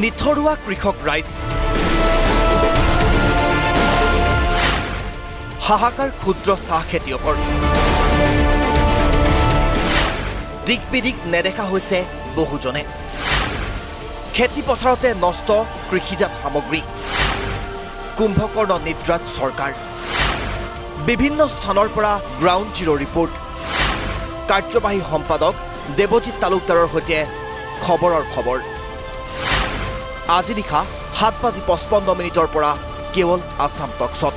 নিথৰুৱা কৃষক ৰাইজ। হাহাকাৰ ক্ষুদ্ৰ চাহ খেতিয়কৰ। দিক বিদিক নেদেখা হৈছে বহুজনে। খেতি পথাৰতে নষ্ট কৃষিজাত সামগ্ৰী। কুম্ভকৰ্ণ নিদ্ৰাত চৰকাৰ। বিভিন্ন স্থানৰ পৰা গ্ৰাউণ্ড জিৰ' ৰিপৰ্ট। কাৰ্যবাহী সম্পাদক দেৱজিৎ তালুকদাৰৰ সৈতে খবৰৰ খবৰ। আজি নিশা সাত বাজি পঁচপন্ন মিনিটৰ পৰা কেৱল আছাম টকছত